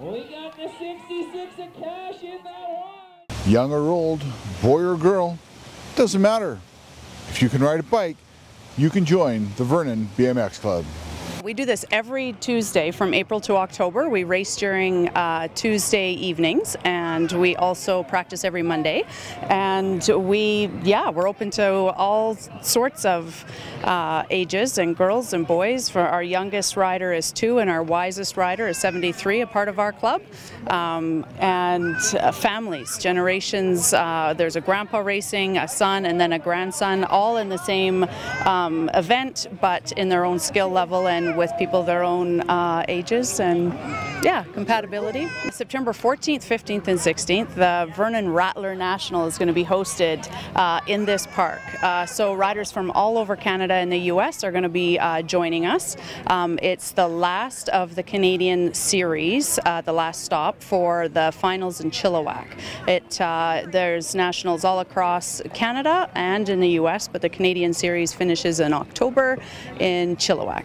We got the 66 of cash in that one. Young or old, boy or girl, doesn't matter. If you can ride a bike, you can join the Vernon BMX Club. We do this every Tuesday from April to October. We race during uh, Tuesday evenings and we also practice every Monday. And we, yeah, we're open to all sorts of uh, ages and girls and boys. For our youngest rider is two and our wisest rider is 73, a part of our club. Um, and uh, families, generations, uh, there's a grandpa racing, a son, and then a grandson, all in the same um, event, but in their own skill level and with people their own uh, ages and yeah, compatibility. September 14th, 15th, and 16th, the Vernon Rattler National is going to be hosted uh, in this park. Uh, so riders from all over Canada and the US are going to be uh, joining us. Um, it's the last of the Canadian series, uh, the last stop for the finals in Chilliwack. It, uh, there's nationals all across Canada and in the US, but the Canadian series finishes in October in Chilliwack.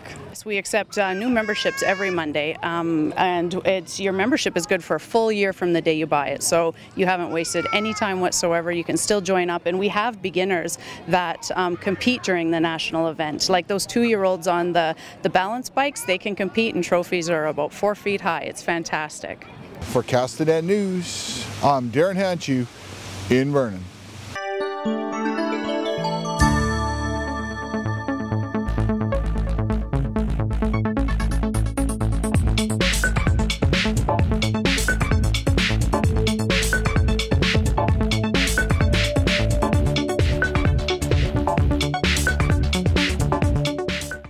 We accept uh, new memberships every Monday, um, and it's your membership is good for a full year from the day you buy it. So you haven't wasted any time whatsoever. You can still join up, and we have beginners that um, compete during the national event. Like those two-year-olds on the the balance bikes, they can compete, and trophies are about four feet high. It's fantastic. For Castanet News, I'm Darren Handschuh in Vernon.